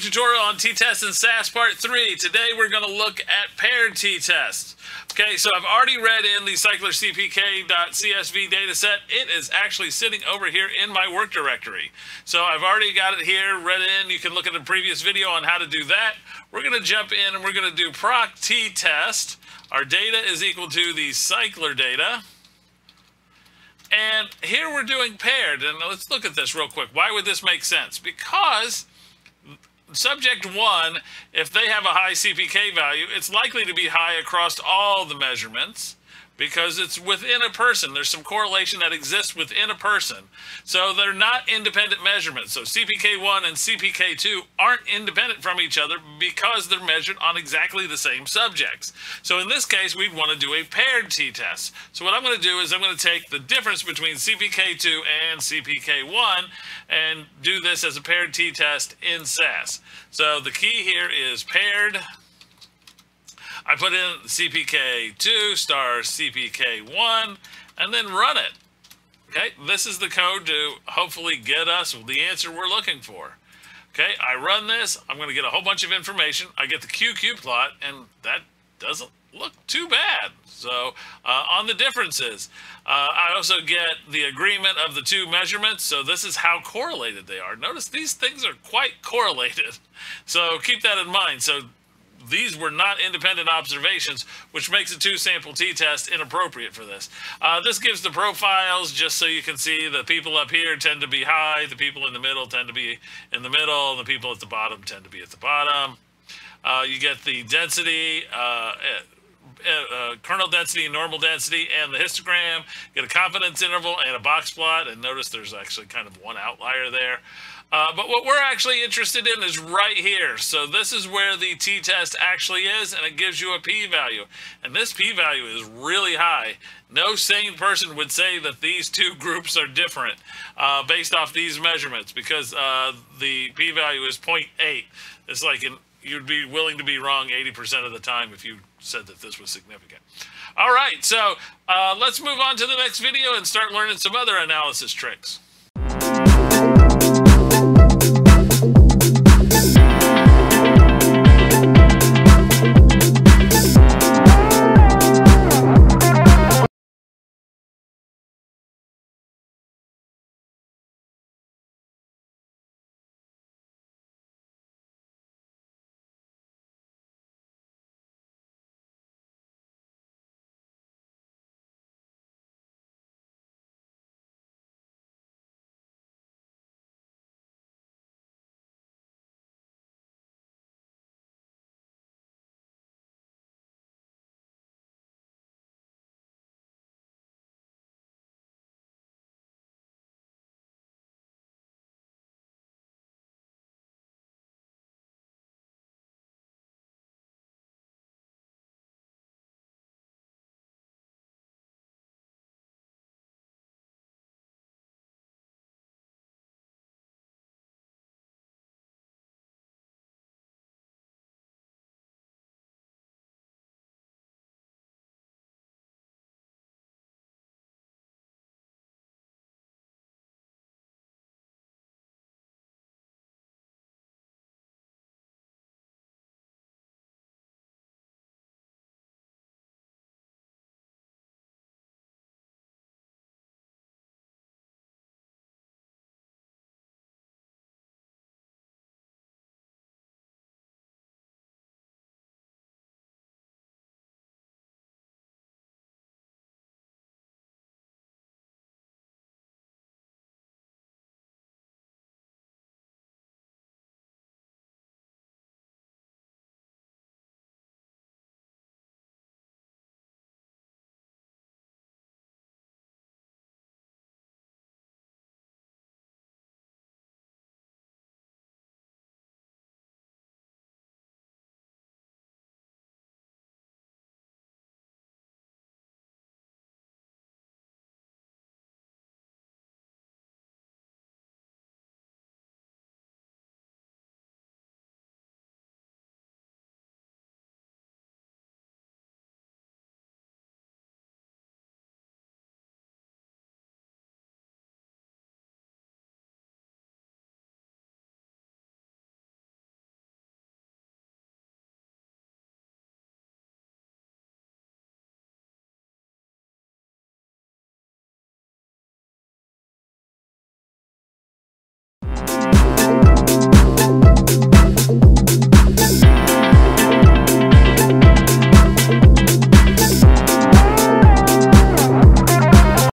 t-test in SAS part 3. Today we're going to look at paired t-tests. Okay, so I've already read in the cyclercpk.csv dataset. It is actually sitting over here in my work directory. So I've already got it here, read in. You can look at the previous video on how to do that. We're going to jump in and we're going to do proc t-test. Our data is equal to the cycler data. And here we're doing paired. And let's look at this real quick. Why would this make sense? Because subject one, if they have a high CPK value, it's likely to be high across all the measurements because it's within a person. There's some correlation that exists within a person. So they're not independent measurements. So CPK1 and CPK2 aren't independent from each other because they're measured on exactly the same subjects. So in this case, we'd want to do a paired t-test. So what I'm going to do is I'm going to take the difference between CPK2 and CPK1 and do this as a paired t-test in SAS. So the key here is paired I put in CPK2 star CPK1 and then run it. Okay, this is the code to hopefully get us the answer we're looking for. Okay, I run this, I'm going to get a whole bunch of information. I get the QQ plot, and that doesn't look too bad. So uh, on the differences, uh, I also get the agreement of the two measurements. So this is how correlated they are. Notice these things are quite correlated. So keep that in mind. So these were not independent observations, which makes a two sample t-test inappropriate for this. Uh, this gives the profiles just so you can see the people up here tend to be high, the people in the middle tend to be in the middle, and the people at the bottom tend to be at the bottom. Uh, you get the density, uh, uh, uh, kernel density, normal density, and the histogram. Get a confidence interval and a box plot. And notice there's actually kind of one outlier there. Uh, but what we're actually interested in is right here. So this is where the t-test actually is, and it gives you a p-value. And this p-value is really high. No sane person would say that these two groups are different uh, based off these measurements because uh, the p-value is 0.8. It's like an, you'd be willing to be wrong 80% of the time if you said that this was significant. All right, so uh, let's move on to the next video and start learning some other analysis tricks.